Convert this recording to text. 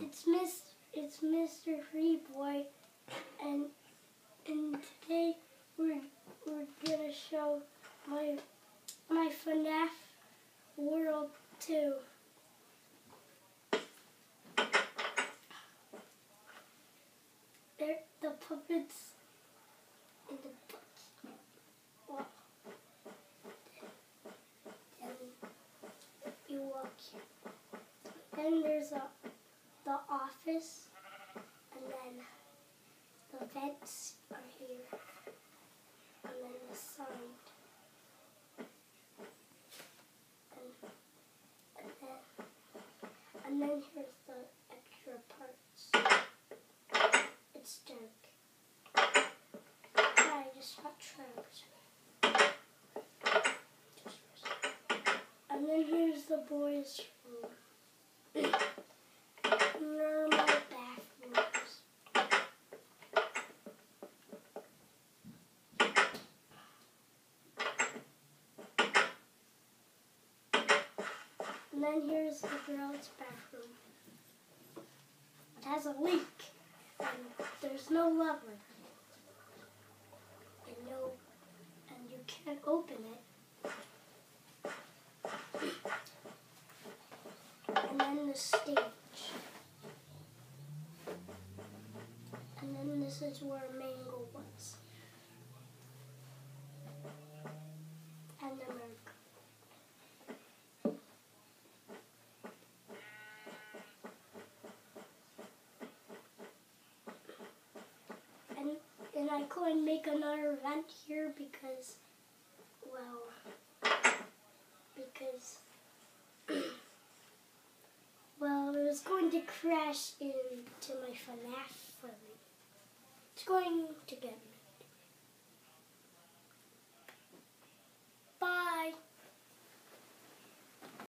It's Miss. It's Mr. Free Boy, and and today we're we're gonna show my my FNAF World Two. There, the puppets in the book. Well, you walk here. Then there's a the office, and then the vents are here, and then the sign. And, then and then here's the extra parts. It's dark. I just got trapped. And then here's the boys' room. Normal bathrooms. And then here's the girls' bathroom. It has a leak, and there's no lever. And no, and you can't open it. And then the stage. This is where Mangle was. And Merc. And and I couldn't make another vent here because well because well it was going to crash into my FNAF. It's going to get.